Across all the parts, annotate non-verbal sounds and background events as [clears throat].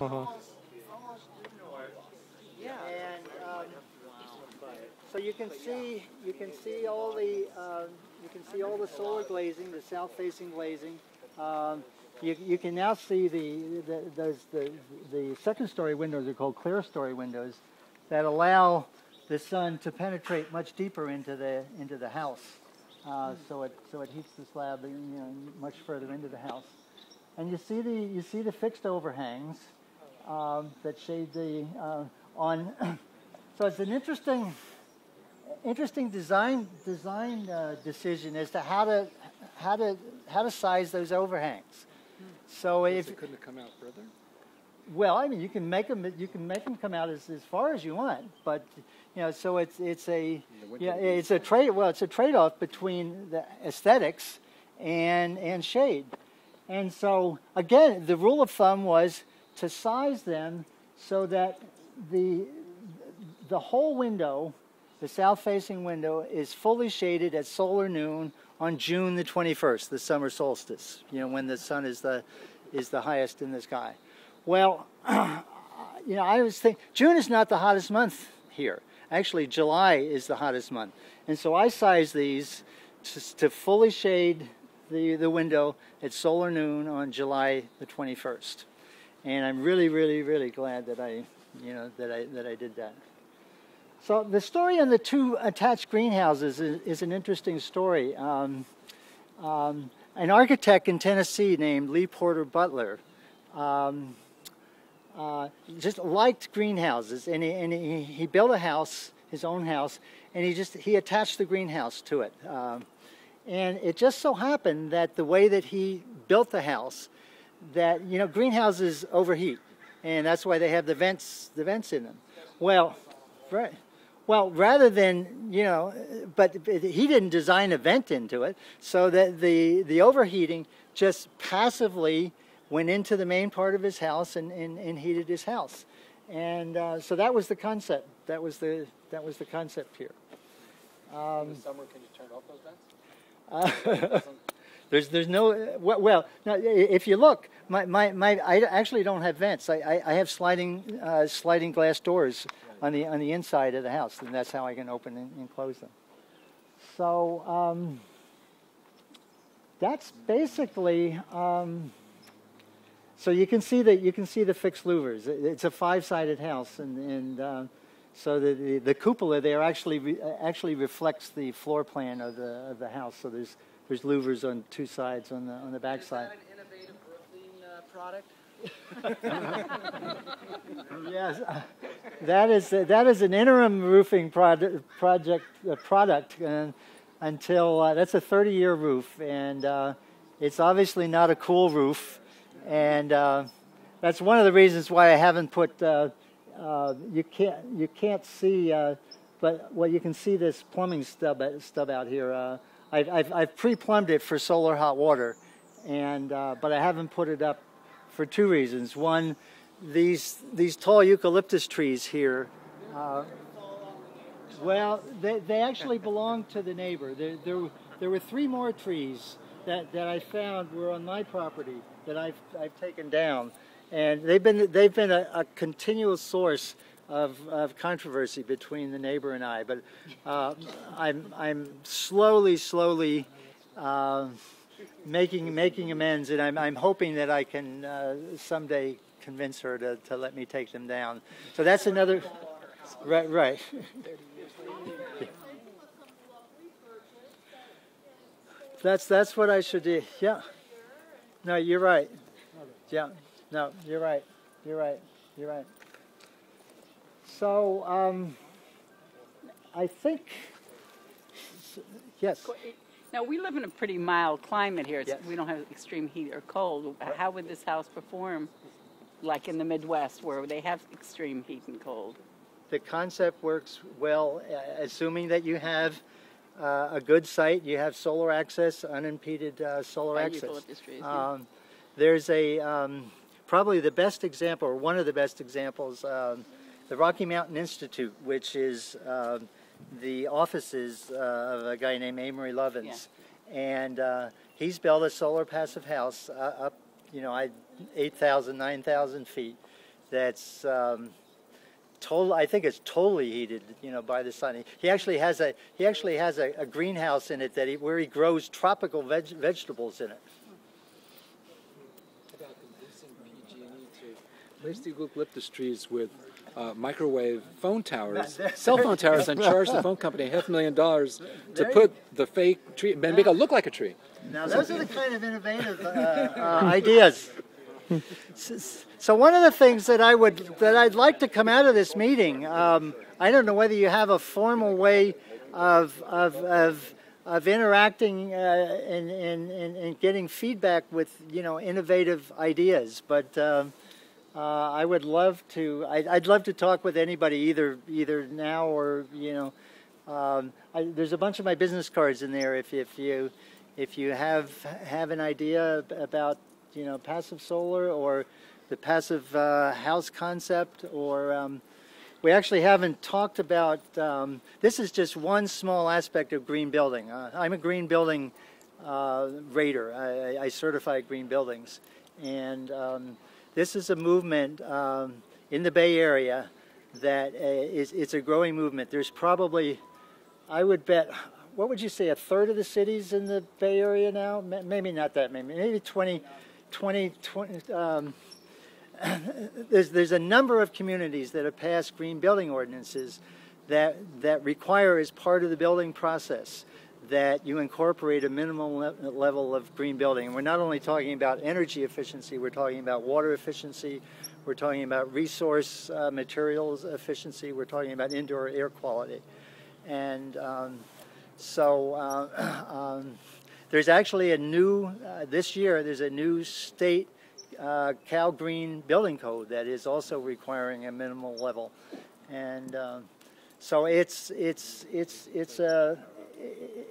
Uh-huh. And um, so you can see you can see all the um, you can see all the solar glazing, the south-facing glazing. Um, you, you can now see the, the those the the second-story windows are called clerestory windows that allow the sun to penetrate much deeper into the into the house. Uh, so it so it heats the slab you know much further into the house. And you see the you see the fixed overhangs um, that shade the uh, on. [clears throat] so it's an interesting interesting design design uh, decision as to how to how to how to size those overhangs. So if it couldn't have come out further. well, I mean, you can make them. You can make them come out as, as far as you want, but you know, so it's it's a yeah, it's a trade. Well, it's a trade-off between the aesthetics and and shade, and so again, the rule of thumb was to size them so that the the whole window, the south-facing window, is fully shaded at solar noon on June the 21st, the summer solstice. You know, when the sun is the is the highest in the sky. Well, [clears throat] you know, I was thinking June is not the hottest month here. Actually, July is the hottest month, and so I size these to, to fully shade the the window at solar noon on July the 21st. And I'm really, really, really glad that I, you know, that I that I did that. So the story on the two attached greenhouses is, is an interesting story. Um, um, an architect in Tennessee named Lee Porter Butler um, uh, just liked greenhouses, and, he, and he, he built a house, his own house, and he just he attached the greenhouse to it. Um, and it just so happened that the way that he built the house, that you know greenhouses overheat, and that's why they have the vents the vents in them. Well, right. Well, rather than you know, but he didn't design a vent into it, so that the the overheating just passively went into the main part of his house and, and, and heated his house, and uh, so that was the concept. That was the that was the concept here. Um, In the summer, can you turn off those vents? [laughs] uh, there's there's no well, well now, if you look my, my, my I actually don't have vents. I, I, I have sliding uh, sliding glass doors on the on the inside of the house and that's how I can open and, and close them. So um, that's basically um, so you can see that you can see the fixed louvers. It's a five-sided house and and uh, so the, the, the cupola there actually re, actually reflects the floor plan of the of the house. So there's there's louvers on two sides on the on the back side. an innovative roofing uh, product? [laughs] yes, uh, that is that is an interim roofing project project uh, product uh, until uh, that's a 30 year roof and uh, it's obviously not a cool roof and uh, that's one of the reasons why I haven't put uh, uh, you can't you can't see uh, but well you can see this plumbing stub stub out here. I've, I've, I've pre-plumbed it for solar hot water, and uh, but I haven't put it up for two reasons. One, these these tall eucalyptus trees here. Uh, well, they, they actually belong to the neighbor. There, there, there were three more trees that, that I found were on my property that I've, I've taken down. And they've been, they've been a, a continual source of, of controversy between the neighbor and I. But uh, I'm, I'm slowly, slowly uh, making, making amends, and I'm, I'm hoping that I can uh, someday convince her to, to let me take them down. So that's another. Right, right. That's that's what I should do. Yeah. No, you're right. Yeah. No, you're right. You're right. You're right. So um, I think yes. Now, we live in a pretty mild climate here. Yes. We don't have extreme heat or cold. How would this house perform, like in the Midwest, where they have extreme heat and cold? The concept works well, uh, assuming that you have uh, a good site. You have solar access, unimpeded uh, solar access. trees, yeah. Um, there's a um, probably the best example, or one of the best examples, um, the Rocky Mountain Institute, which is um, the offices uh, of a guy named Amory Lovins, and uh, he's built a solar passive house uh, up, you know, I 8,000, 9,000 feet, that's um, total. I think it's totally heated, you know, by the sun. He, he actually has a he actually has a, a greenhouse in it that he, where he grows tropical veg, vegetables in it. About convincing PG&E to place the eucalyptus trees with uh, microwave phone towers, cell phone towers, and charge the phone company half a million dollars to put the fake tree and make it look like a tree. Now, those are the kind of innovative uh, [laughs] uh, ideas. So one of the things that I would that I'd like to come out of this meeting, um, I don't know whether you have a formal way of of of, of interacting uh, and, and, and, and getting feedback with you know innovative ideas, but. Um, uh, I would love to. I'd, I'd love to talk with anybody, either either now or you know. Um, I, there's a bunch of my business cards in there. If if you if you have have an idea about you know passive solar or the passive uh, house concept, or um, we actually haven't talked about. Um, this is just one small aspect of green building. Uh, I'm a green building uh, rater. I, I- certify green buildings, and um, this is a movement um, in the Bay Area that uh, is it's a growing movement. There's probably, I would bet, what would you say, a third of the cities in the Bay Area now? Maybe not that many, maybe 20, 20, 20 um, [coughs] there's, there's a number of communities that have passed green building ordinances that, that require as part of the building process that you incorporate a minimum le- level of green building. And we're not only talking about energy efficiency, we're talking about water efficiency, we're talking about resource uh, materials efficiency, we're talking about indoor air quality. And um, so uh, [clears throat] um, there's actually a new, uh, this year, there's a new state uh, Cal Green building code that is also requiring a minimal level. And um, so it's, it's, it's, it's a,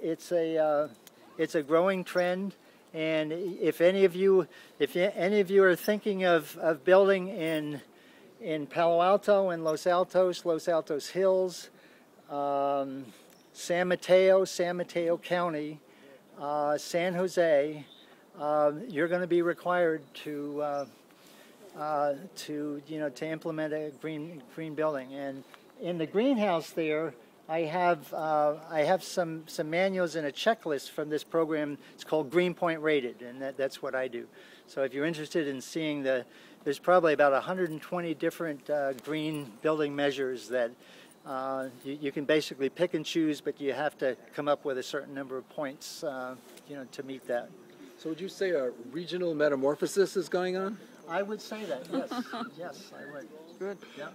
it's a, uh, it's a growing trend. And if any of you, if any of you are thinking of, of building in, in Palo Alto and Los Altos, Los Altos Hills, um, San Mateo, San Mateo County, uh, San Jose, um, you're going to be required to uh, uh, to you know to implement a green green building. And in the greenhouse there, I have uh, I have some some manuals and a checklist from this program. It's called Greenpoint Rated, and that, that's what I do. So if you're interested in seeing the, there's probably about 120 different uh, green building measures that. Uh, you, you can basically pick and choose, but you have to come up with a certain number of points, uh, you know, to meet that. So would you say a regional metamorphosis is going on? I would say that, yes. [laughs] yes, I would. Good. Yeah.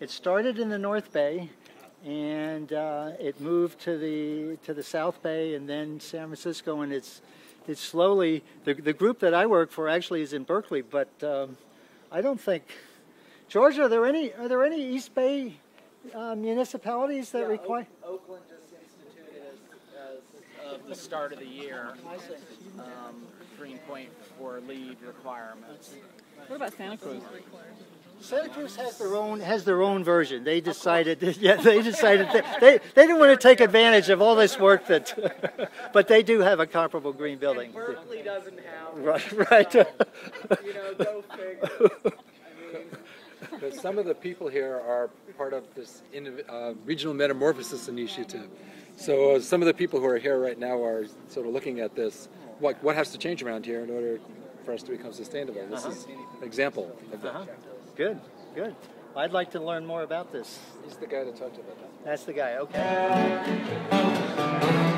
It started in the North Bay and uh, it moved to the to the South Bay and then San Francisco and it's it's slowly the, the group that I work for actually is in Berkeley, but um, I don't think Georgia, are there any are there any East Bay uh, municipalities that Yeah, require Oak- Oakland just instituted as, as of the start of the year, um, Greenpoint for LEED requirements. What about Santa Cruz? Santa Cruz has their own has their own version. They decided, yeah, they decided that they they didn't want to take advantage of all this work that, [laughs] but they do have a comparable green building. Berkeley doesn't have, [laughs] Right, right. [laughs] you know, go figure. But some of the people here are part of this innov- uh, regional metamorphosis initiative. So uh, some of the people who are here right now are sort of looking at this. What what has to change around here in order for us to become sustainable? This is an example of that. Good, good. I'd like to learn more about this. He's the guy to talk to about that. That's the guy. Okay.